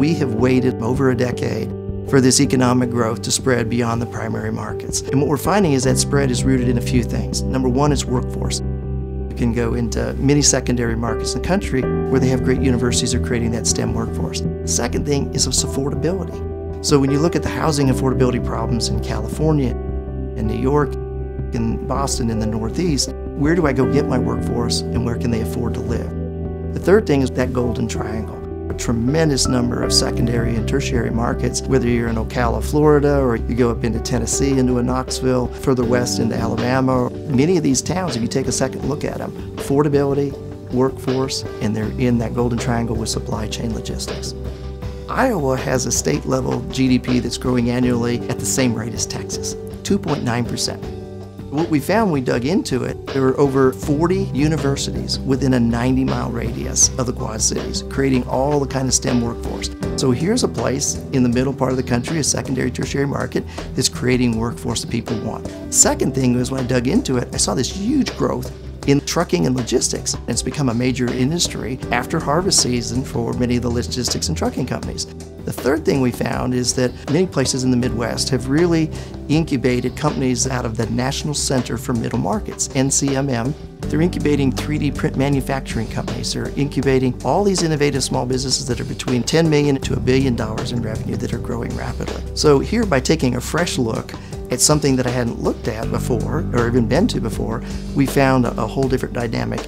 we have waited over a decade for this economic growth to spread beyond the primary markets. And what we're finding is that spread is rooted in a few things. Number one is workforce. You can go into many secondary markets in the country where they have great universities are creating that STEM workforce. Second thing is affordability. So when you look at the housing affordability problems in California, in New York, in Boston, in the Northeast, where do I go get my workforce and where can they afford to live? The third thing is that golden triangle. Tremendous number of secondary and tertiary markets, whether you're in Ocala, Florida, or you go up into Tennessee, into a Knoxville, further west into Alabama. Many of these towns, if you take a second look at them, affordability, workforce, and they're in that golden triangle with supply chain logistics. Iowa has a state level GDP that's growing annually at the same rate as Texas, 2.9%. What we found when we dug into it, there were over 40 universities within a 90 mile radius of the Quad Cities, creating all the kind of STEM workforce. So here's a place in the middle part of the country, a secondary tertiary market, that's creating workforce that people want. Second thing was when I dug into it, I saw this huge growth in trucking and logistics. It's become a major industry after harvest season for many of the logistics and trucking companies. The third thing we found is that many places in the Midwest have really incubated companies out of the National Center for Middle Markets, NCMM. They're incubating 3D print manufacturing companies. They're incubating all these innovative small businesses that are between 10 million to a billion dollars in revenue that are growing rapidly. So here, by taking a fresh look at something that I hadn't looked at before or even been to before, we found a, a whole different dynamic